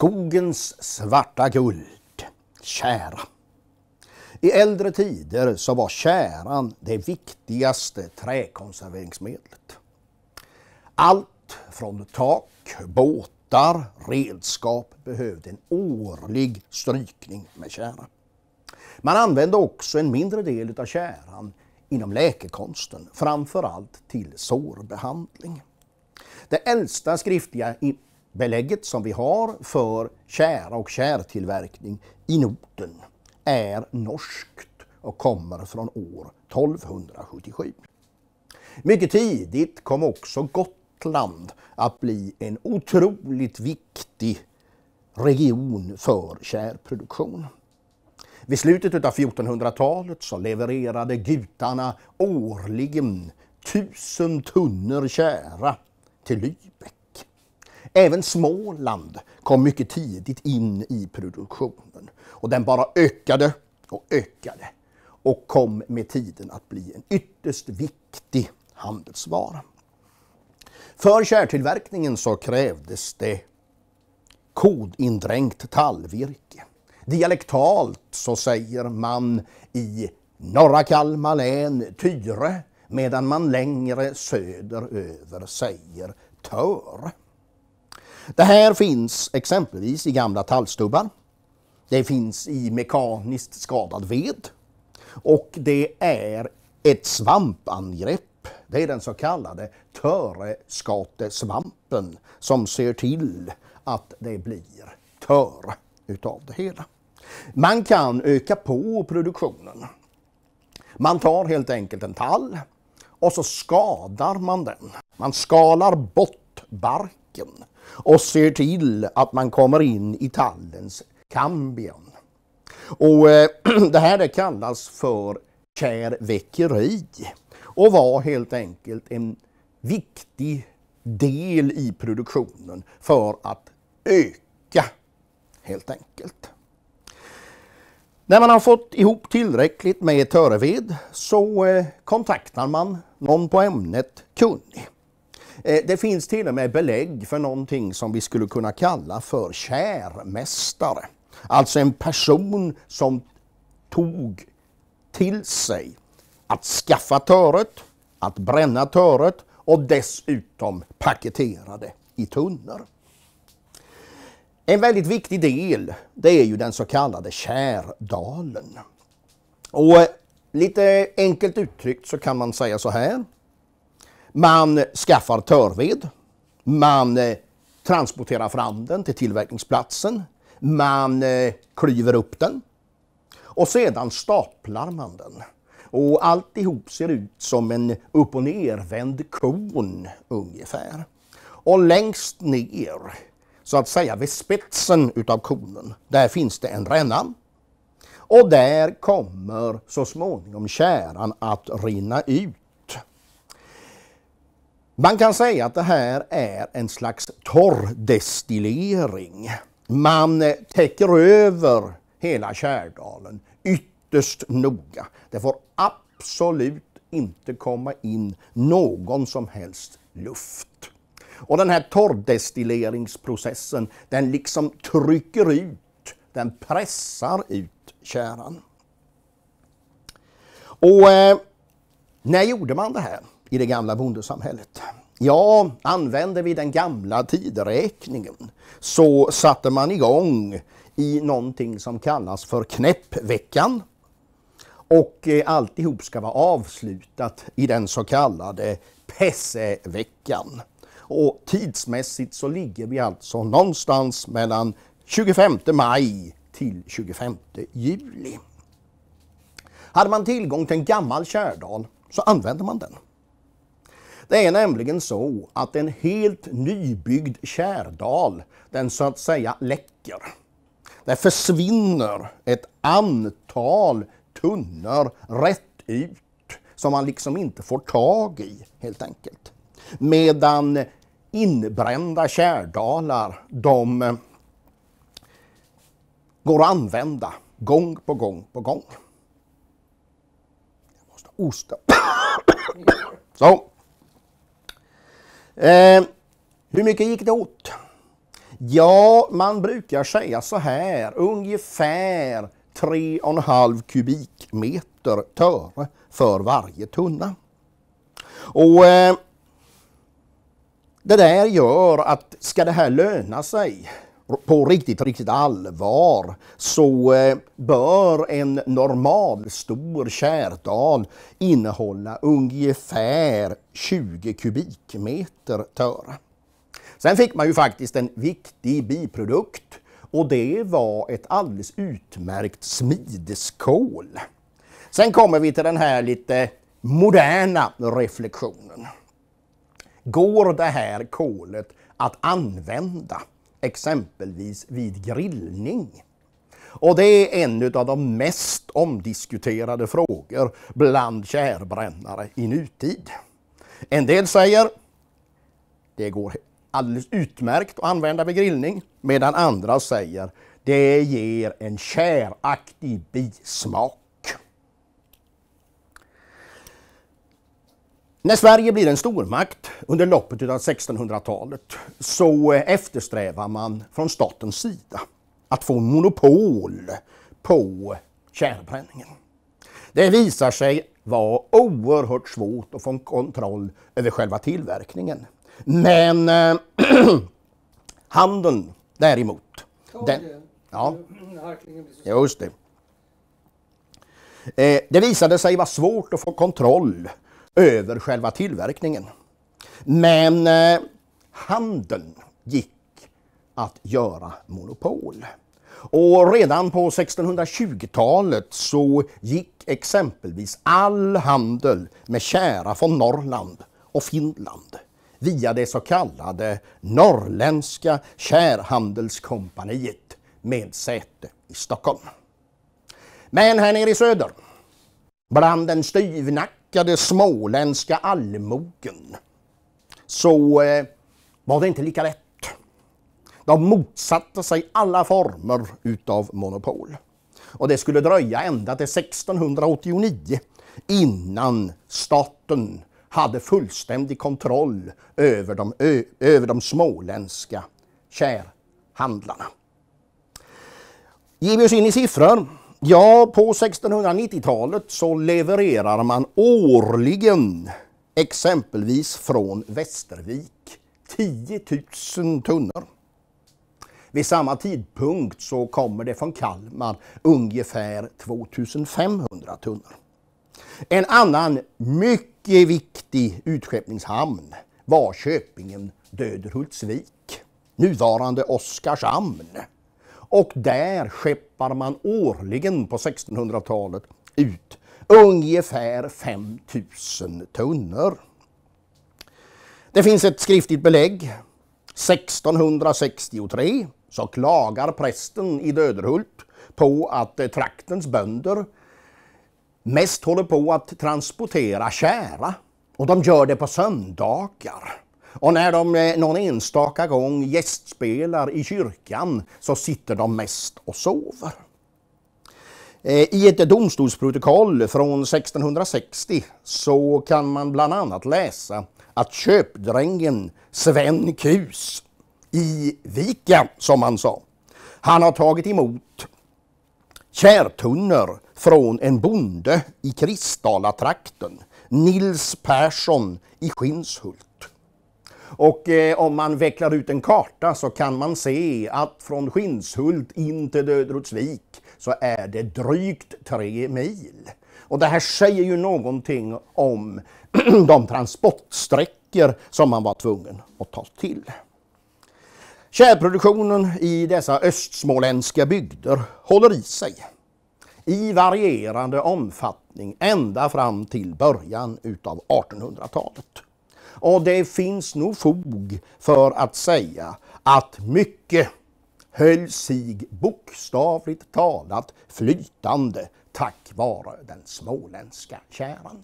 Skogens svarta guld, kära. I äldre tider så var käran det viktigaste träkonserveringsmedlet. Allt från tak, båtar, redskap behövde en årlig strykning med kära. Man använde också en mindre del av käran inom läkekonsten, framförallt till sårbehandling. Det äldsta skriftliga belägget som vi har för kära och kärtillverkning i Norden är norskt och kommer från år 1277. Mycket tidigt kom också Gotland att bli en otroligt viktig region för kärproduktion. Vid slutet av 1400-talet så levererade gutarna årligen tusen tunnor kära till Lübeck. Även Småland kom mycket tidigt in i produktionen och den bara ökade och ökade och kom med tiden att bli en ytterst viktig handelsvara. För kärtillverkningen så krävdes det kodindränkt tallvirke. Dialektalt så säger man i norra Kalmar län Tyre medan man längre söderöver säger ”Töre”. Det här finns exempelvis i gamla tallstubbar. Det finns i mekaniskt skadad ved. Och det är ett svampangrepp. Det är den så kallade töreskatesvampen som ser till att det blir tör utav det hela. Man kan öka på produktionen. Man tar helt enkelt en tall och så skadar man den. Man skalar bort barken och ser till att man kommer in i tallens kambion. Och eh, det här det kallas för kärväckeri och var helt enkelt en viktig del i produktionen för att öka helt enkelt. När man har fått ihop tillräckligt med töreved så eh, kontaktar man någon på ämnet kunnig. Eh, det finns till och med belägg för någonting som vi skulle kunna kalla för kärmästare. Alltså en person som tog till sig att skaffa töret, att bränna töret och dessutom paketera det i tunnor. En väldigt viktig del det är ju den så kallade Kärdalen. Och eh, lite enkelt uttryckt så kan man säga så här. Man skaffar törved. Man eh, transporterar fram den till tillverkningsplatsen. Man eh, klyver upp den. Och sedan staplar man den. Och alltihop ser ut som en upp och nervänd kon ungefär. Och längst ner, så att säga vid spetsen utav konen, där finns det en ränna. Och där kommer så småningom käran att rinna ut. Man kan säga att det här är en slags torrdestillering. Man eh, täcker över hela Kärdalen ytterst noga. Det får absolut inte komma in någon som helst luft. Och den här torrdestilleringsprocessen den liksom trycker ut, den pressar ut käran. Och eh, när gjorde man det här? I det gamla bondesamhället? Ja, använde vi den gamla tideräkningen så satte man igång i någonting som kallas för knäppveckan. Och eh, alltihop ska vara avslutat i den så kallade Pesseveckan. Och tidsmässigt så ligger vi alltså någonstans mellan 25 maj till 25 juli. Hade man tillgång till en gammal kärdal så använde man den. Det är nämligen så att en helt nybyggd kärdal, den så att säga läcker. Det försvinner ett antal tunnor rätt ut som man liksom inte får tag i helt enkelt. Medan inbrända kärdalar, de eh, går att använda gång på gång på gång. Jag måste osta. Så. Eh, hur mycket gick det åt? Ja, man brukar säga så här, ungefär 3,5 kubikmeter töre för varje tunna. Och eh, det där gör att ska det här löna sig på riktigt, riktigt allvar så eh, bör en normal stor kärdal innehålla ungefär 20 kubikmeter töre. Sen fick man ju faktiskt en viktig biprodukt och det var ett alldeles utmärkt smideskol. Sen kommer vi till den här lite moderna reflektionen. Går det här kolet att använda exempelvis vid grillning? Och det är en av de mest omdiskuterade frågor bland kärbrännare i nutid. En del säger det går alldeles utmärkt att använda vid grillning medan andra säger det ger en käraktig bismak. När Sverige blir en stormakt under loppet av 1600-talet så eftersträvar man från statens sida att få monopol på kärnbränningen. Det visar sig vara oerhört svårt att få kontroll över själva tillverkningen. Men äh, handeln däremot. Den, ja, just det. Eh, det visade sig vara svårt att få kontroll över själva tillverkningen. Men eh, handeln gick att göra monopol. Och redan på 1620-talet så gick exempelvis all handel med kära från Norrland och Finland via det så kallade Norrländska kärhandelskompaniet med säte i Stockholm. Men här nere i söder, bland den styvnackade småländska allmogen, så eh, var det inte lika lätt. De motsatte sig alla former utav monopol. Och det skulle dröja ända till 1689 innan staten hade fullständig kontroll över de, över de småländska kärhandlarna. Ger vi oss in i siffror? Ja, på 1690-talet så levererar man årligen exempelvis från Västervik 10 000 tunnor. Vid samma tidpunkt så kommer det från Kalmar ungefär 2500 tunnor. En annan mycket viktig utskeppningshamn var Köpingen Döderhultsvik, nuvarande Oskarshamn. Och där skeppar man årligen på 1600-talet ut ungefär 5000 tunnor. Det finns ett skriftligt belägg. 1663 så klagar prästen i Döderhult på att eh, traktens bönder mest håller på att transportera kära och de gör det på söndagar. Och när de eh, någon enstaka gång gästspelar i kyrkan så sitter de mest och sover. Eh, I ett domstolsprotokoll från 1660 så kan man bland annat läsa att köpdrängen Sven Kus i Vika, som han sa, han har tagit emot kärtunnor från en bonde i Kristdalatrakten, Nils Persson i Skinshult. Och eh, om man vecklar ut en karta så kan man se att från Skinshult in till Döderudsvik så är det drygt tre mil. Och det här säger ju någonting om de transportsträckor som man var tvungen att ta till. Kärproduktionen i dessa östsmåländska bygder håller i sig i varierande omfattning ända fram till början utav 1800-talet. Och det finns nog fog för att säga att mycket höll sig bokstavligt talat flytande tack vare den småländska käran.